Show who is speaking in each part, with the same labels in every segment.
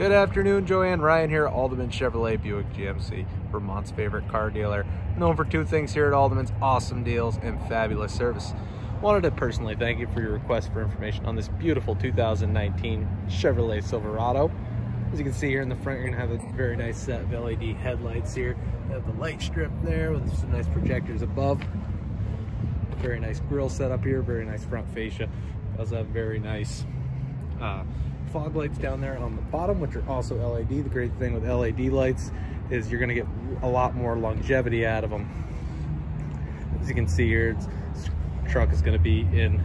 Speaker 1: Good afternoon, Joanne Ryan here Alderman Chevrolet Buick GMC, Vermont's favorite car dealer. Known for two things here at Alderman's, awesome deals and fabulous service. Wanted to personally thank you for your request for information on this beautiful 2019 Chevrolet Silverado. As you can see here in the front, you're gonna have a very nice set of LED headlights here. You have the light strip there with some nice projectors above. Very nice grille setup here, very nice front fascia. Also have very nice uh, fog lights down there on the bottom, which are also LED. The great thing with LED lights is you're gonna get a lot more longevity out of them. As you can see here, this truck is gonna be in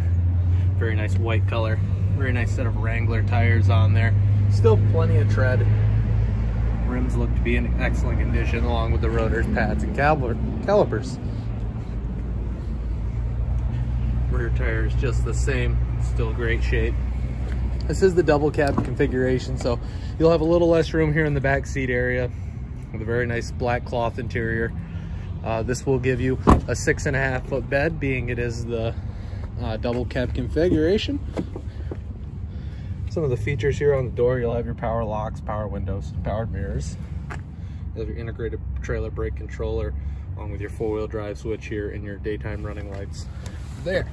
Speaker 1: very nice white color. Very nice set of Wrangler tires on there. Still plenty of tread. Rims look to be in excellent condition along with the rotors, pads, and calipers. Rear tires just the same, still great shape. This is the double cab configuration, so you'll have a little less room here in the back seat area with a very nice black cloth interior. Uh, this will give you a six and a half foot bed, being it is the uh, double cab configuration. Some of the features here on the door, you'll have your power locks, power windows, powered mirrors. You have your integrated trailer brake controller, along with your four-wheel drive switch here and your daytime running lights there.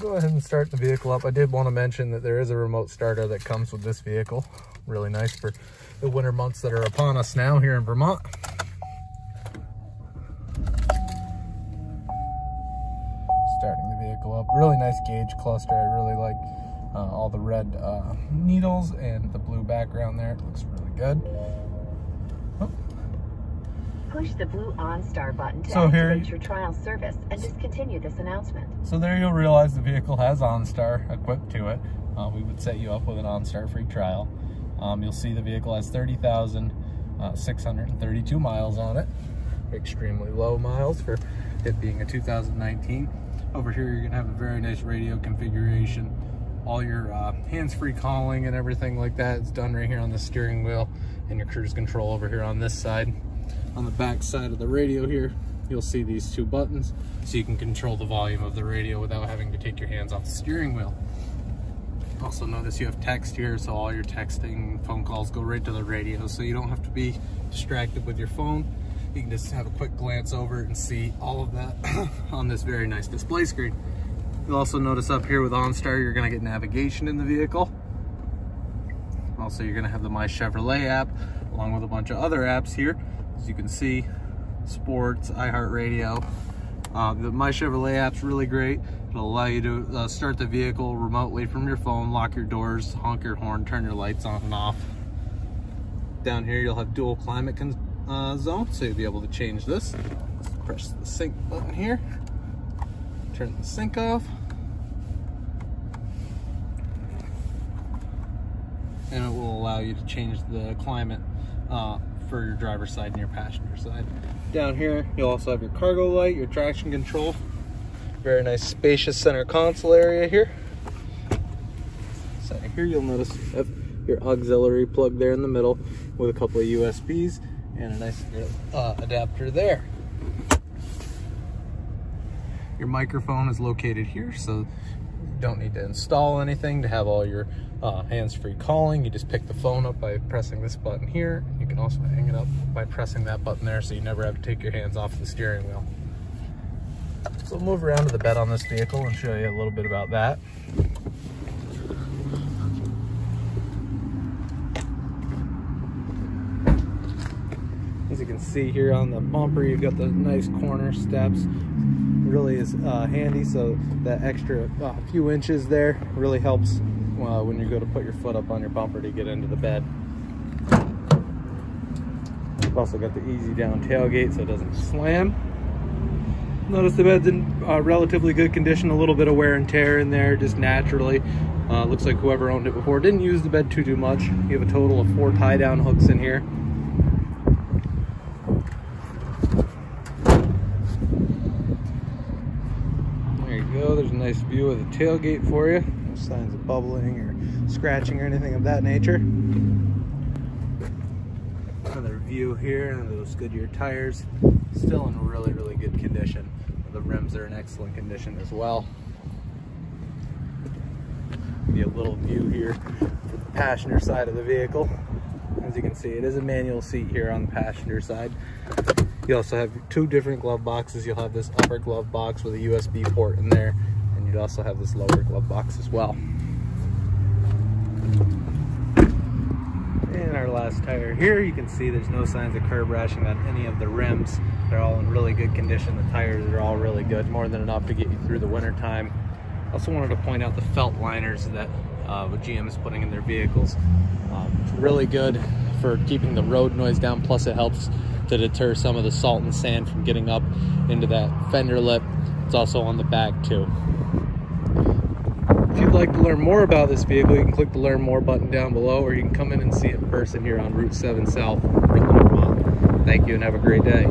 Speaker 1: Go ahead and start the vehicle up. I did want to mention that there is a remote starter that comes with this vehicle. Really nice for the winter months that are upon us now here in Vermont. Starting the vehicle up. Really nice gauge cluster. I really like uh, all the red uh, needles and the blue background there. It looks really good
Speaker 2: push the blue OnStar button to so activate here, your trial service and discontinue this announcement.
Speaker 1: So there you'll realize the vehicle has OnStar equipped to it. Uh, we would set you up with an OnStar free trial. Um, you'll see the vehicle has 30,632 uh, miles on it. Extremely low miles for it being a 2019. Over here you're gonna have a very nice radio configuration. All your uh, hands-free calling and everything like that is done right here on the steering wheel and your cruise control over here on this side on the back side of the radio here, you'll see these two buttons so you can control the volume of the radio without having to take your hands off the steering wheel. Also notice you have text here, so all your texting phone calls go right to the radio, so you don't have to be distracted with your phone. You can just have a quick glance over and see all of that on this very nice display screen. You'll also notice up here with OnStar, you're gonna get navigation in the vehicle. Also, you're gonna have the My Chevrolet app, along with a bunch of other apps here. As you can see, sports, iHeartRadio. Uh, the My Chevrolet app's really great. It'll allow you to uh, start the vehicle remotely from your phone, lock your doors, honk your horn, turn your lights on and off. Down here, you'll have dual climate uh, zone, so you'll be able to change this. Press the sync button here, turn the sync off. And it will allow you to change the climate uh, for your driver's side and your passenger side. Down here, you'll also have your cargo light, your traction control. Very nice spacious center console area here. So here you'll notice you have your auxiliary plug there in the middle with a couple of USBs and a nice uh, adapter there. Your microphone is located here, so don't need to install anything to have all your uh, hands-free calling. You just pick the phone up by pressing this button here. You can also hang it up by pressing that button there so you never have to take your hands off the steering wheel. So we'll move around to the bed on this vehicle and show you a little bit about that. As you can see here on the bumper, you've got the nice corner steps. Really is uh, handy, so that extra uh, few inches there really helps uh, when you go to put your foot up on your bumper to get into the bed. We've also got the easy down tailgate so it doesn't slam. Notice the bed's in uh, relatively good condition, a little bit of wear and tear in there just naturally. Uh, looks like whoever owned it before didn't use the bed too, too much. You have a total of four tie down hooks in here. There you go, there's a nice view of the tailgate for you No signs of bubbling or scratching or anything of that nature. Another view here of those Goodyear tires, still in really, really good condition. The rims are in excellent condition as well. Give a little view here for the passenger side of the vehicle. As you can see, it is a manual seat here on the passenger side. You also have two different glove boxes. You'll have this upper glove box with a USB port in there, you'd also have this lower glove box as well. And our last tire here, you can see there's no signs of curb rashing on any of the rims. They're all in really good condition. The tires are all really good, more than enough to get you through the winter time. Also wanted to point out the felt liners that uh, GM is putting in their vehicles. Um, really good for keeping the road noise down, plus it helps to deter some of the salt and sand from getting up into that fender lip. It's also on the back too. If you'd like to learn more about this vehicle, you can click the learn more button down below or you can come in and see it in person here on Route 7 South, Thank you and have a great day.